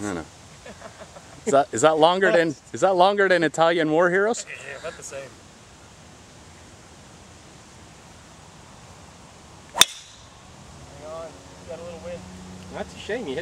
No, no. Is that is that longer than is that longer than Italian war heroes? Yeah, about the same. Hang on, got a little wind. That's a shame. You hit